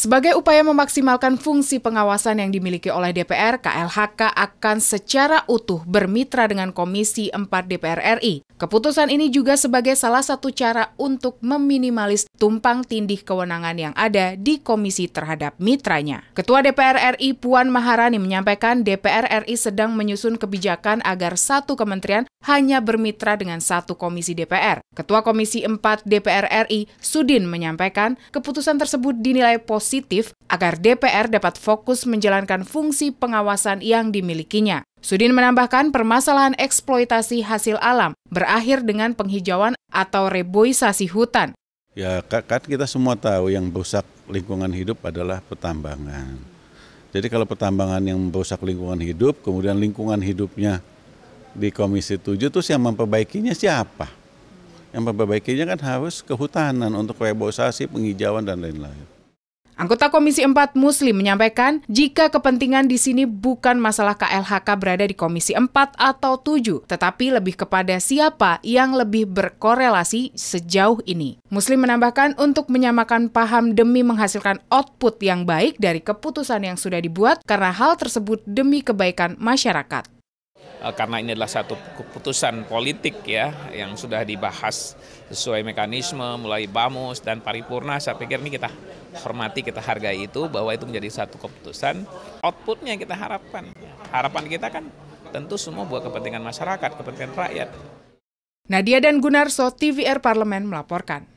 Sebagai upaya memaksimalkan fungsi pengawasan yang dimiliki oleh DPR, KLHK akan secara utuh bermitra dengan Komisi 4 DPR RI. Keputusan ini juga sebagai salah satu cara untuk meminimalis tumpang tindih kewenangan yang ada di komisi terhadap mitranya. Ketua DPR RI Puan Maharani menyampaikan DPR RI sedang menyusun kebijakan agar satu kementerian hanya bermitra dengan satu komisi DPR. Ketua Komisi 4 DPR RI, Sudin, menyampaikan keputusan tersebut dinilai positif agar DPR dapat fokus menjalankan fungsi pengawasan yang dimilikinya. Sudin menambahkan permasalahan eksploitasi hasil alam berakhir dengan penghijauan atau reboisasi hutan. Ya kan kita semua tahu yang merusak lingkungan hidup adalah pertambangan. Jadi kalau pertambangan yang merusak lingkungan hidup, kemudian lingkungan hidupnya di Komisi 7 itu yang memperbaikinya siapa? Yang memperbaikinya kan harus kehutanan untuk reboisasi, penghijauan dan lain-lain. Anggota Komisi 4 Muslim menyampaikan jika kepentingan di sini bukan masalah KLHK berada di Komisi 4 atau 7, tetapi lebih kepada siapa yang lebih berkorelasi sejauh ini. Muslim menambahkan untuk menyamakan paham demi menghasilkan output yang baik dari keputusan yang sudah dibuat karena hal tersebut demi kebaikan masyarakat. Eh, karena ini adalah satu keputusan politik ya yang sudah dibahas sesuai mekanisme mulai bamus dan paripurna. Saya pikir ini kita hormati kita hargai itu bahwa itu menjadi satu keputusan. Outputnya kita harapkan. Harapan kita kan tentu semua buat kepentingan masyarakat kepentingan rakyat. Nadia dan Gunarso TVR Parlemen melaporkan